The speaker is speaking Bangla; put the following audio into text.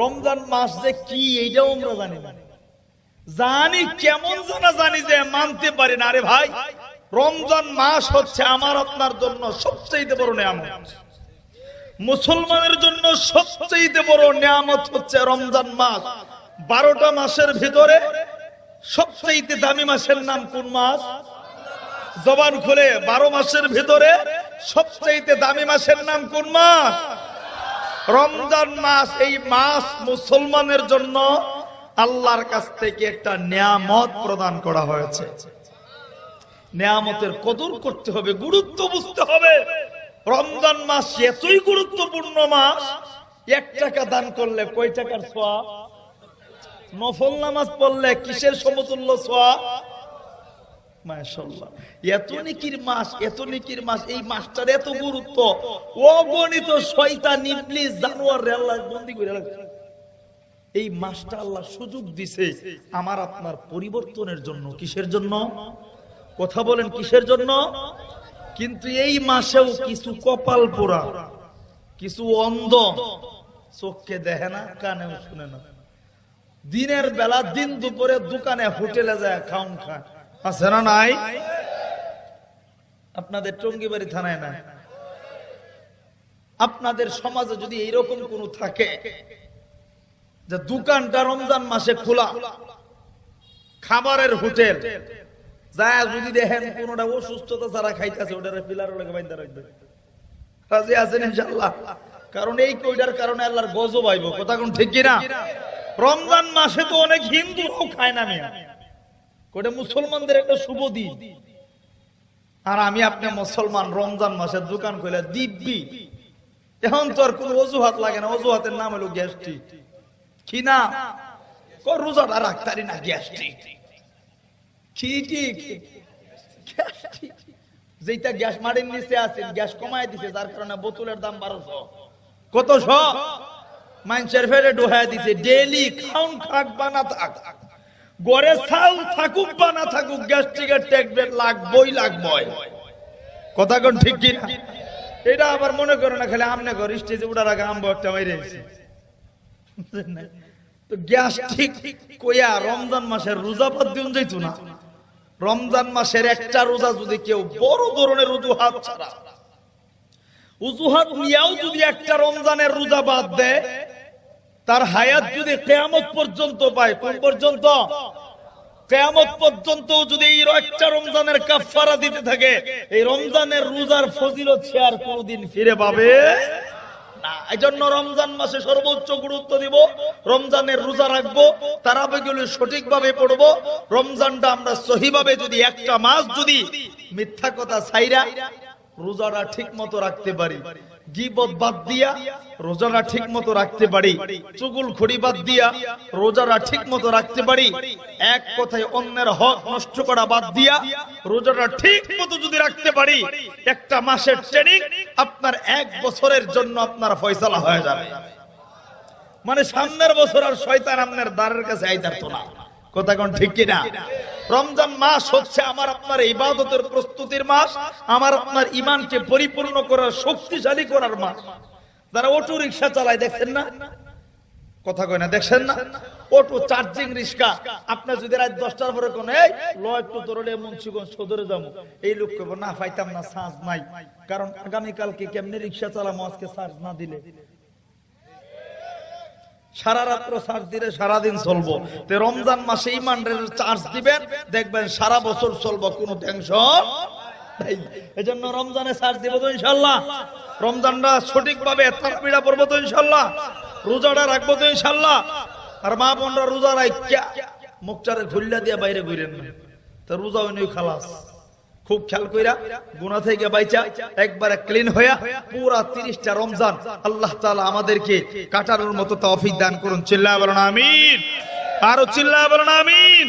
রমজান মাস যে কি, এইটাও আমরা জানি না। জানি কেমন জানা জানি যে মানতে পারি না। আরে ভাই, রমজান মাস হচ্ছে আমার আপনার জন্য সবচেয়ে বড় নিয়ামত। মুসলমানের জন্য সবচেয়ে বড় নিয়ামত হচ্ছে রমজান মাস। বারোটা মাসের ভিতরে সবচেয়ে দামি মাসের নাম কোন মাস? জবান খুলে, বারো মাসের ভিতরে সবচেয়ে দামি মাসের নাম কোন মাস? রমজান মাস, এই মাস মুসলমানের জন্য আল্লাহর কাছ থেকে একটা নিয়ামত প্রদান করা হয়েছে। নিয়ামতের কদর করতে হবে, গুরুত্ব বুঝতে হবে। রমজান মাস এতই গুরুত্বপূর্ণ মাস, এক টাকা দান করলে কয় টাকার সোয়া নফল নামাজ পড়লে কিসের সমতুল্য সোয়া আমার আপনার পরিবর্তনের জন্য। কিসের জন্য? কথা বলেন, কিসের জন্য? কিন্তু এই মাসেও কিছু কপাল পোড়া, কিছু অন্ধ চোখকে দেখে না, কানেও শুনে না। দিনের বেলা দিন দুপুরে দোকানে হোটেলে যায় খাউন খায়। আছে না নাই? আপনাদের থানায় না? আপনাদের সমাজে যদি এইরকম কোন থাকে যে দোকানটা রমজান মাসে খোলা, খাবারের হোটেল, যায় যদি দেখেন কোনটা অসুস্থতা খাইতেছে রাজি আছেন কারণ এই কইটার কারণে আল্লাহর গজব আইব। কথা কোন ঠিক কিনা? রমজান মাসে তো অনেক হিন্দুরাও খায় না মিয়া। কোটা মুসলমানদের একটা শুভ দিন। আর আমি আপনি মুসলমান রমজান মাসের দোকান খুলে দিব্যি। এখন তো আর কোন অজুহাত লাগে না, অজুহাতের নাম হলো গ্যাস্ট্রিক। কি না রোজাটা রাখতারি না, গ্যাস্ট্রিক। যেটা গ্যাস মাটির নিচে আছে, গ্যাস কমায় দিছে, যার কারণে বোতলের দাম বারোশো কত শ? মানুষের ফেরে ডোহায় দিছে ডেলি খাউন খাক বানা থাক। গড়ে চাল থাকুক বা না থাকুক, গ্যাস্ট্রিকের ট্যাবলেট লাগবই লাগবই। কথা কোন ঠিক কি এটা আবার মনে করো না, খালি আমনে ঘর স্টেজে উঠার আগে আম্ব একটা মাইরে তো গ্যাস্ট্রিক কইয়া রমজান মাসের রোজা বাদ দিন যাইতো না। রমজান মাসের একটা রোজা যদি কেউ বড় ধরনের অজুহাত ছাড়া অজুহাত নিয়েও যদি একটা রমজানের রোজা বাদ দেয় তার হায়াত যদি কেয়ামত পর্যন্ত পায়, কোন পর্যন্ত? কেয়ামত পর্যন্ত যদি এই একটা রমজানের কাফারা দিতে থাকে, এই রমজানের রোজার ফজিলত সে আর কোনদিন ফিরে পাবে রমজান মাসে সর্বোচ্চ গুরুত্ব দিব, রমজানের রোজা রাখব তারাবিগুলো সঠিকভাবে পড়ব, রমজানটা আমরা সহিভাবে যদি একটা মাস যদি মিথ্যা কথা ছাইরা রোজাটা ঠিক মতো রাখতে পারি। গিবত বাদ দিয়া রোজাটা ঠিক মতো রাখতে পারি। চুগুল খড়ি বাদ দিয়া রোজাটা ঠিক মতো রাখতে পারি। এক কথায় অন্যের হক নষ্ট করা বাদ দিয়া ঠিক মতো যদি রাখতে পারি, একটা মাসের ট্রেনিং আপনার এক বছরের জন্য আপনার ফয়সালা হয়ে যাবে। মানে সামনের বছর আর শয়তান আপনার দ্বারের কাছে আইতারতো না। কথা কোন ঠিক কিনা? রমজান মাস হচ্ছে আমার আপনার ইবাদতের প্রস্তুতির মাস, আমার আপনার ইমানকে পরিপূর্ণ করার, শক্তিশালী করার মাস। যারা অটো রিক্সা চালায়, দেখছেন না? কথা কয় না, দেখছেন না? Auto charging rickshaw. আপনার যদি রাত দশটার পরে কোন একটু তোরলে মুন্সিগঞ্জ সদরে যাব। এই লোক না, পাইতাম না, চার্জ নাই। কারণ আগামীকালকে কেমনি রিক্সা চালামো আজকে চার্জ না দিলে? সারাদিন চলবো। রমজান মাসে চার্জ দিবেন, দেখবেন সারা বছর টেনশন এই জন্য রমজানে চার্জ দিব সঠিকভাবে রোজাটা আর মা রোজা রাখিয়া মুখটারে খুল্লা দিয়া বাইরে ঘুরেন। তা রোজা হইনি খালাস। খুব খেয়াল কইরা গুনা থেকে বাইচা, একবারে ক্লিন হইয়া পুরা তিরিশটা রমজান আল্লাহ তালা আমাদেরকে কাটানোর মতো তৌফিক দান করুন। চিল্লা বলুন, আমিন। আরও চিল্লা বলুন, আমিন।